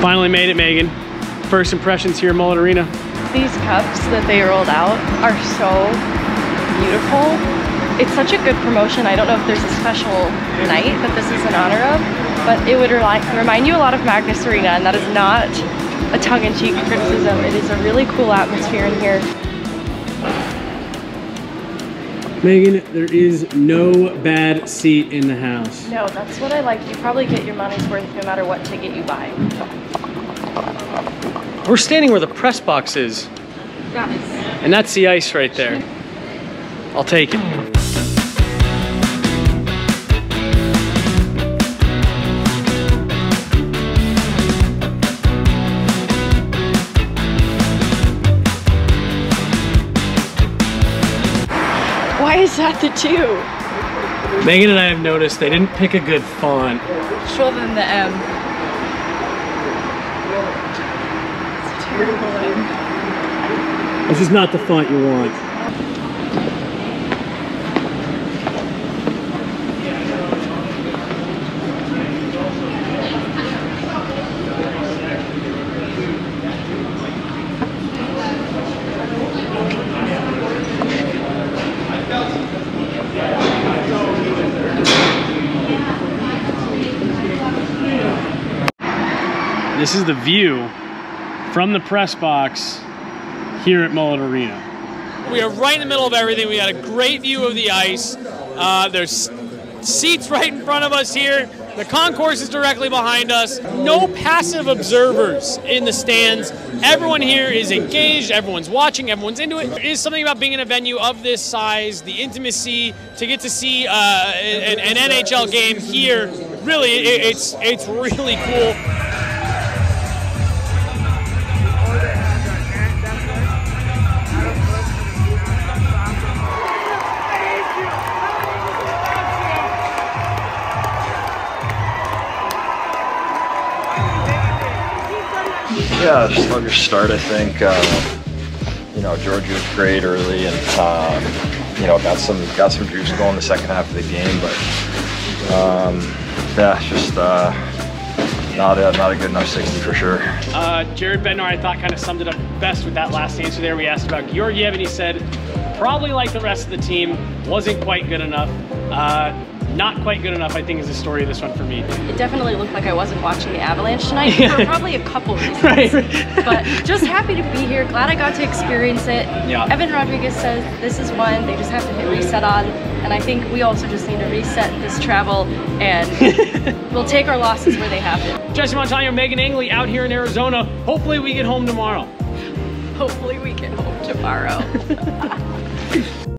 Finally made it, Megan. First impressions here at Mullett Arena. These cups that they rolled out are so beautiful. It's such a good promotion. I don't know if there's a special night that this is in honor of, but it would remind you a lot of Magness Arena, and that is not a tongue-in-cheek criticism. It is a really cool atmosphere in here. Megan, there is no bad seat in the house. No, that's what I like. You probably get your money's worth no matter what ticket you buy. We're standing where the press box is. Nice. And that's the ice right there. I'll take it. Is that the two? Megan and I have noticed they didn't pick a good font. Show them the M. It's a terrible M. This is not the font you want. This is the view from the press box here at Mullett Arena. We are right in the middle of everything. We got a great view of the ice. Uh, there's seats right in front of us here. The concourse is directly behind us. No passive observers in the stands. Everyone here is engaged. Everyone's watching. Everyone's into it. There is something about being in a venue of this size, the intimacy, to get to see uh, an, an NHL game here. Really, it, it's it's really cool. Yeah, sluggish start, I think. Uh, you know, Georgiev was great early, and um, you know, got some got some juice going the second half of the game, but um, yeah, just uh, not a not a good enough 60 for sure. Uh, Jared Bednar, I thought, kind of summed it up best with that last answer there. We asked about Georgiev, and he said, probably like the rest of the team, wasn't quite good enough. Uh, not quite good enough, I think, is the story of this one for me. It definitely looked like I wasn't watching the Avalanche tonight for probably a couple reasons. Right. but just happy to be here. Glad I got to experience it. Yeah. Evan Rodrigues says this is one they just have to hit reset on. And I think we also just need to reset this travel and we'll take our losses where they happen. Jesse Montano, Megan Angley out here in Arizona. Hopefully we get home tomorrow. Hopefully we get home tomorrow.